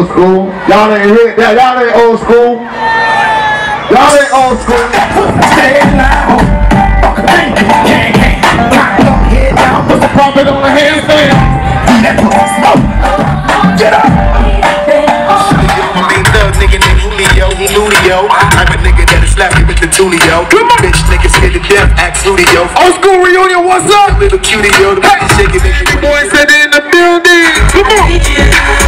old school. Y'all ain't hit that. Y'all ain't old school. Y'all ain't old school. Put the puppet on the handstand. Get up. My main thug nigga named Julio, Julio. I'm a nigga that'll slap me with the Tulio. Bitch niggas scared to death, act studio. Old school reunion, what's up? Little cutie, yo, the bitch shaking it. Boy said they in the building. Come on.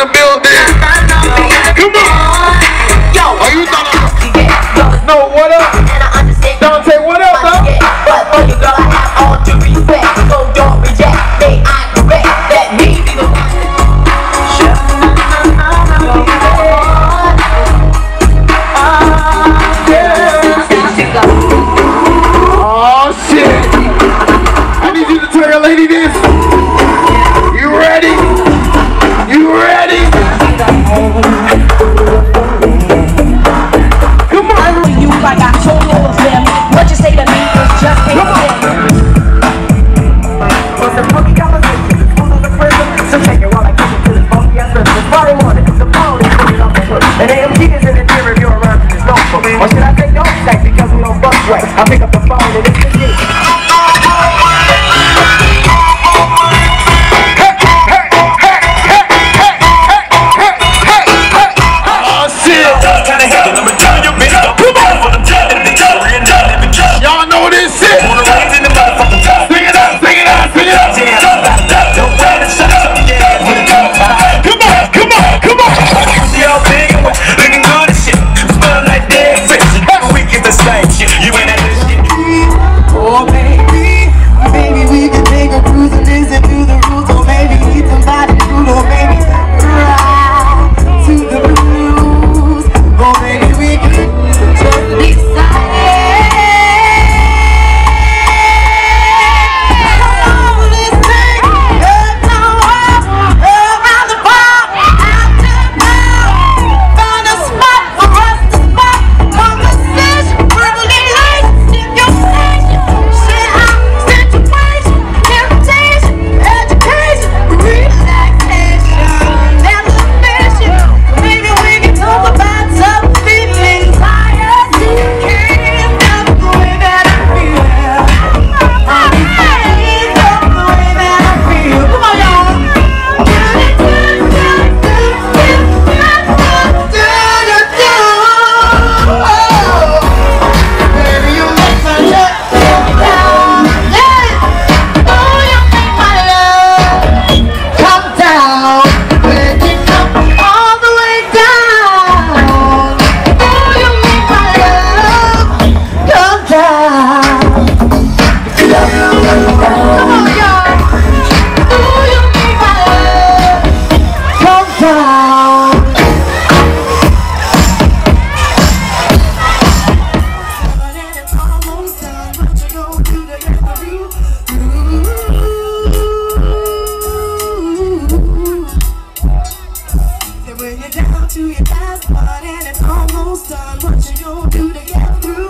The building. Come on. Yo. Oh, you thought I No, what up? Dante, what up, though? Oh, shit. I need you to tell your lady this. To your last part and it's almost done, what you gonna do to get? Through.